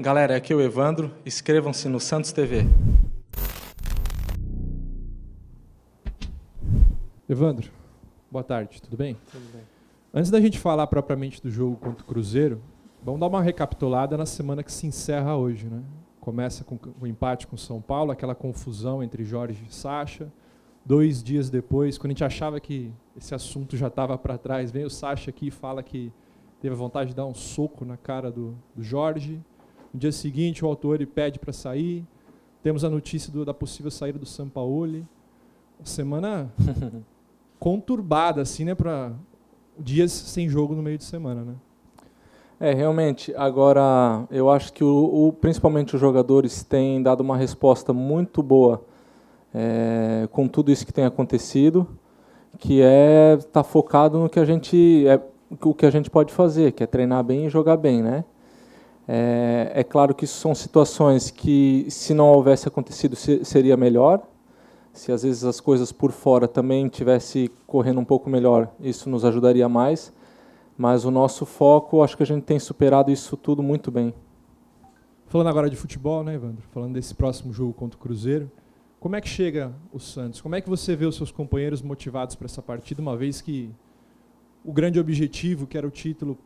Galera, aqui é o Evandro. Inscrevam-se no Santos TV. Evandro, boa tarde, tudo bem? Tudo bem. Antes da gente falar propriamente do jogo contra o Cruzeiro, vamos dar uma recapitulada na semana que se encerra hoje, né? Começa com o empate com São Paulo, aquela confusão entre Jorge e Sacha. Dois dias depois, quando a gente achava que esse assunto já estava para trás, vem o Sacha aqui e fala que teve a vontade de dar um soco na cara do, do Jorge. No dia seguinte, o autor pede para sair. Temos a notícia do, da possível saída do Sampaoli. Semana conturbada, assim, né? Para dias sem jogo no meio de semana, né? É, realmente. Agora, eu acho que o, o, principalmente os jogadores têm dado uma resposta muito boa é, com tudo isso que tem acontecido, que é estar tá focado no que a gente é, o que a gente pode fazer, que é treinar bem e jogar bem, né? É, é claro que isso são situações que, se não houvesse acontecido, seria melhor. Se às vezes as coisas por fora também tivesse correndo um pouco melhor, isso nos ajudaria mais. Mas o nosso foco, acho que a gente tem superado isso tudo muito bem. Falando agora de futebol, né, Evandro? Falando desse próximo jogo contra o Cruzeiro, como é que chega o Santos? Como é que você vê os seus companheiros motivados para essa partida, uma vez que o grande objetivo, que era o título,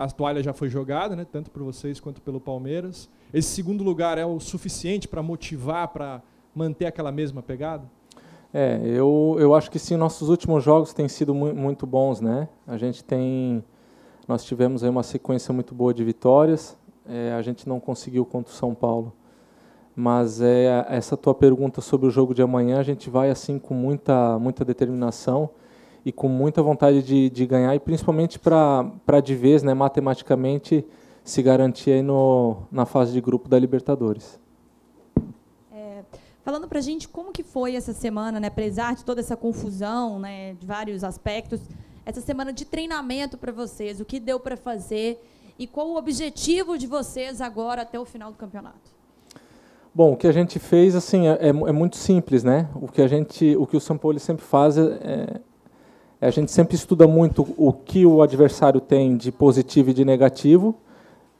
a toalha já foi jogada, né, tanto por vocês quanto pelo Palmeiras. Esse segundo lugar é o suficiente para motivar, para manter aquela mesma pegada? É, eu, eu acho que sim, nossos últimos jogos têm sido mu muito bons, né? A gente tem, nós tivemos uma sequência muito boa de vitórias, é, a gente não conseguiu contra o São Paulo. Mas é, essa tua pergunta sobre o jogo de amanhã, a gente vai assim com muita, muita determinação e com muita vontade de, de ganhar, e principalmente para de vez, né, matematicamente, se garantir aí no, na fase de grupo da Libertadores. É, falando para a gente como que foi essa semana, né, apesar de toda essa confusão, né, de vários aspectos, essa semana de treinamento para vocês, o que deu para fazer e qual o objetivo de vocês agora até o final do campeonato? Bom, o que a gente fez assim é, é, é muito simples, né? O que a gente, o que o São Paulo sempre faz é, é, a gente sempre estuda muito o que o adversário tem de positivo e de negativo.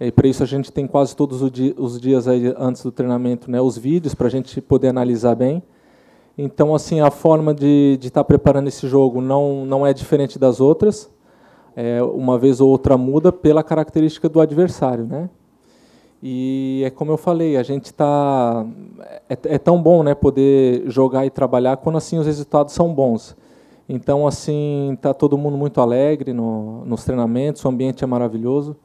E para isso a gente tem quase todos os dias antes do treinamento, né, os vídeos para a gente poder analisar bem. Então, assim, a forma de estar tá preparando esse jogo não não é diferente das outras. É, uma vez ou outra muda pela característica do adversário, né? E é como eu falei, a gente está é, é, tão bom, né, poder jogar e trabalhar quando assim os resultados são bons. Então, assim, está todo mundo muito alegre no, nos treinamentos, o ambiente é maravilhoso.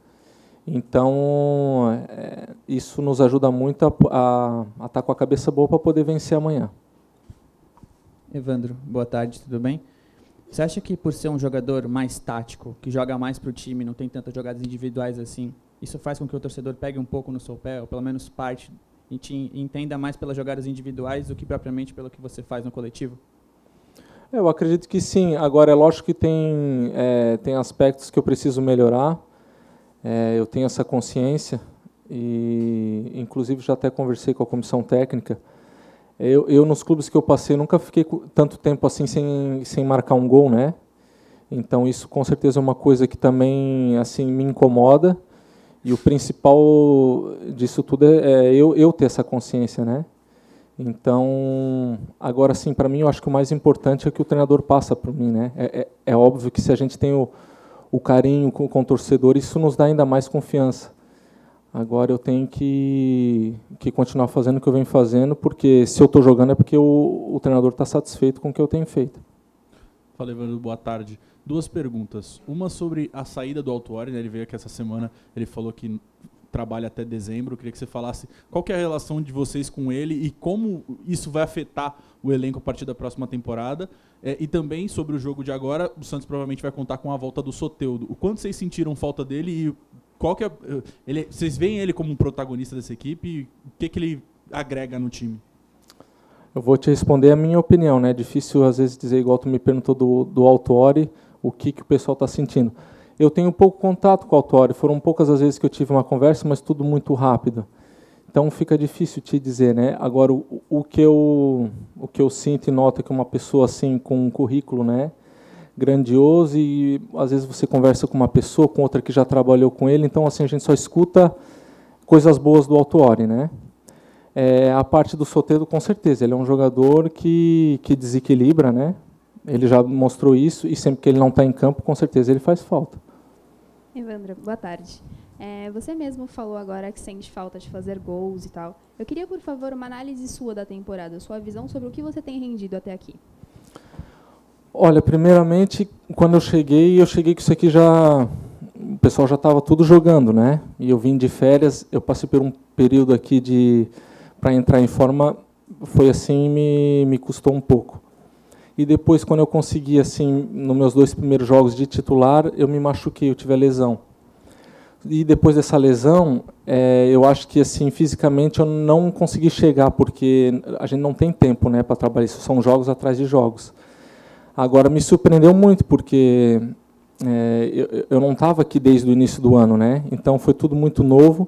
Então, é, isso nos ajuda muito a estar tá com a cabeça boa para poder vencer amanhã. Evandro, boa tarde, tudo bem? Você acha que por ser um jogador mais tático, que joga mais para o time, não tem tantas jogadas individuais assim, isso faz com que o torcedor pegue um pouco no seu pé, ou pelo menos parte, e te entenda mais pelas jogadas individuais do que propriamente pelo que você faz no coletivo? Eu acredito que sim. Agora, é lógico que tem, é, tem aspectos que eu preciso melhorar. É, eu tenho essa consciência e, inclusive, já até conversei com a comissão técnica. Eu, eu nos clubes que eu passei, nunca fiquei tanto tempo assim sem, sem marcar um gol, né? Então, isso com certeza é uma coisa que também assim me incomoda. E o principal disso tudo é, é eu, eu ter essa consciência, né? Então, agora sim, para mim, eu acho que o mais importante é que o treinador passa para mim, né? É, é, é, óbvio que se a gente tem o, o carinho com, com o torcedor, isso nos dá ainda mais confiança. Agora eu tenho que, que continuar fazendo o que eu venho fazendo, porque se eu estou jogando é porque o, o treinador está satisfeito com o que eu tenho feito. Fala, Evandro, boa tarde. Duas perguntas. Uma sobre a saída do Autuori, né? ele veio aqui essa semana, ele falou que trabalha até dezembro. Eu queria que você falasse qual que é a relação de vocês com ele e como isso vai afetar o elenco a partir da próxima temporada. É, e também sobre o jogo de agora, o Santos provavelmente vai contar com a volta do Soteudo. O quanto vocês sentiram falta dele e qual que é, ele, vocês veem ele como um protagonista dessa equipe e o que, que ele agrega no time? Eu vou te responder a minha opinião, né? É difícil às vezes dizer igual tu me perguntou do, do Autori, o que, que o pessoal está sentindo. Eu tenho pouco contato com o autório, foram poucas as vezes que eu tive uma conversa, mas tudo muito rápido. Então fica difícil te dizer, né? Agora o, o que eu o que eu sinto e noto é que uma pessoa assim com um currículo, né, grandioso e às vezes você conversa com uma pessoa, com outra que já trabalhou com ele, então assim a gente só escuta coisas boas do Autuori, né? É, a parte do Soteldo, com certeza, ele é um jogador que, que desequilibra, né? Ele já mostrou isso e sempre que ele não está em campo, com certeza ele faz falta. Evandro, boa tarde. É, você mesmo falou agora que sente falta de fazer gols e tal. Eu queria, por favor, uma análise sua da temporada, sua visão sobre o que você tem rendido até aqui. Olha, primeiramente, quando eu cheguei, eu cheguei que isso aqui já o pessoal já estava tudo jogando, né? E eu vim de férias, eu passei por um período aqui de para entrar em forma, foi assim me me custou um pouco. E depois, quando eu consegui, assim, nos meus dois primeiros jogos de titular, eu me machuquei, eu tive a lesão. E depois dessa lesão, é, eu acho que, assim, fisicamente eu não consegui chegar, porque a gente não tem tempo, né, para trabalhar isso. São jogos atrás de jogos. Agora, me surpreendeu muito, porque é, eu, eu não estava aqui desde o início do ano, né? Então, foi tudo muito novo.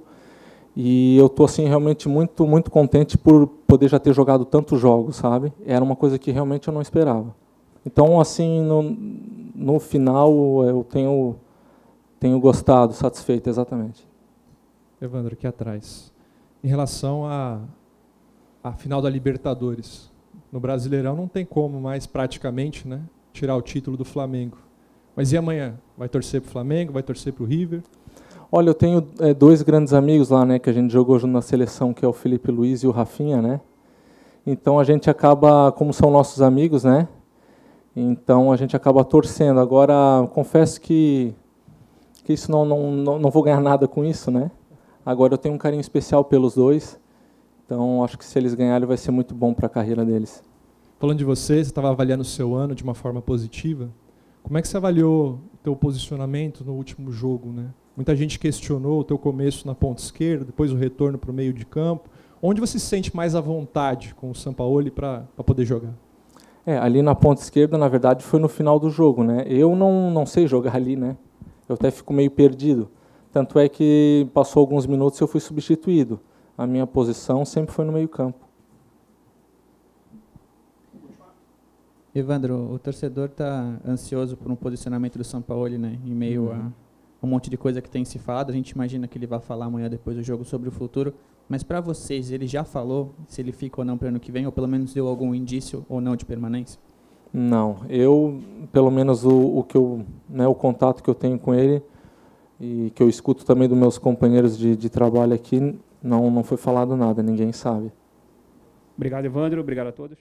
E eu estou assim realmente muito muito contente por poder já ter jogado tantos jogos, sabe? Era uma coisa que realmente eu não esperava. Então, assim, no, no final eu tenho tenho gostado, satisfeito, exatamente. Evandro, aqui atrás. Em relação à a, a final da Libertadores, no Brasileirão não tem como mais praticamente, né, tirar o título do Flamengo. Mas e amanhã? Vai torcer para o Flamengo? Vai torcer para o River? Olha, eu tenho é, dois grandes amigos lá, né, que a gente jogou junto na seleção, que é o Felipe Luiz e o Rafinha, né? Então a gente acaba, como são nossos amigos, né? Então a gente acaba torcendo. Agora, confesso que que isso não, não, não, não vou ganhar nada com isso, né? Agora eu tenho um carinho especial pelos dois. Então acho que se eles ganharem vai ser muito bom para a carreira deles. Falando de você, você estava avaliando o seu ano de uma forma positiva. Como é que você avaliou teu posicionamento no último jogo, né? Muita gente questionou o teu começo na ponta esquerda, depois o retorno para o meio de campo. Onde você se sente mais à vontade com o Sampaoli para poder jogar? É, ali na ponta esquerda, na verdade, foi no final do jogo, né? Eu não, não sei jogar ali, né? Eu até fico meio perdido. Tanto é que passou alguns minutos e eu fui substituído. A minha posição sempre foi no meio campo. Evandro, o torcedor está ansioso por um posicionamento do São Paulo, né? Em meio uhum. a um monte de coisa que tem se falado. A gente imagina que ele vai falar amanhã depois do jogo sobre o futuro. Mas para vocês, ele já falou se ele fica ou não para o ano que vem, ou pelo menos deu algum indício ou não de permanência? Não, eu, pelo menos o, o que eu, né, o contato que eu tenho com ele e que eu escuto também dos meus companheiros de, de trabalho aqui, não, não foi falado nada, ninguém sabe. Obrigado, Evandro. Obrigado a todos.